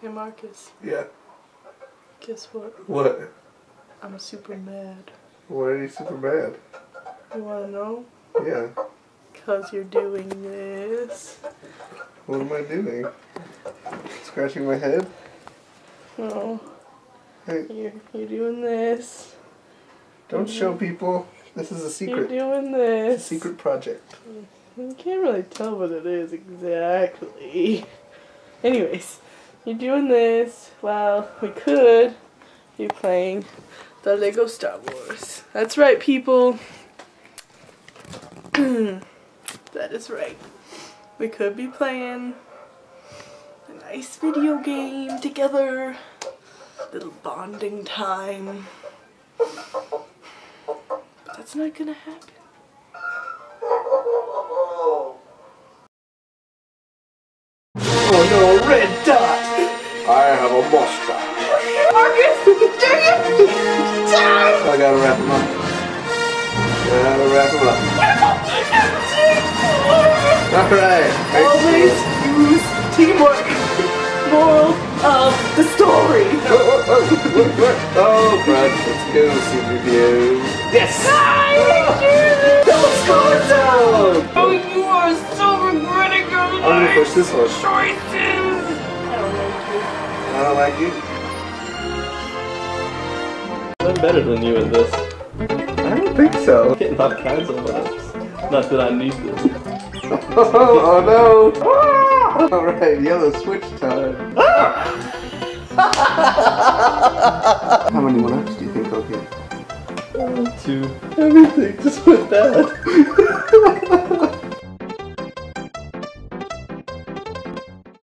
Hey Marcus, Yeah. guess what? What? I'm super mad. Why are you super mad? You wanna know? Yeah. Cause you're doing this. What am I doing? Scratching my head? No, Hey, you're, you're doing this. don't mm-hmm. show people. This is a secret. You're doing this. secret project. You can't really tell what it is exactly. Anyways, you're doing this well we could be playing the Lego Star Wars. That's right, people. that is right. We could be playing a nice video game together. Little bonding time. But that's not gonna happen. Oh no! I mustache. I gotta wrap him up. I gotta wrap him up. Alright. Always use teamwork. Moral of the story. Oh, oh, oh? Oh, crud. Let's go, CPU. Yes! Double score zone! Oh, you are so regretting your I'm gonna life push this one. choices. I don't like you. I'm better than you at this. I don't think so. I'm getting all kinds of laughs. Not that I need this. Oh, oh no! Ah! Alright, yellow switch time. How many one ups do you think I'll get? Two. Everything just went bad.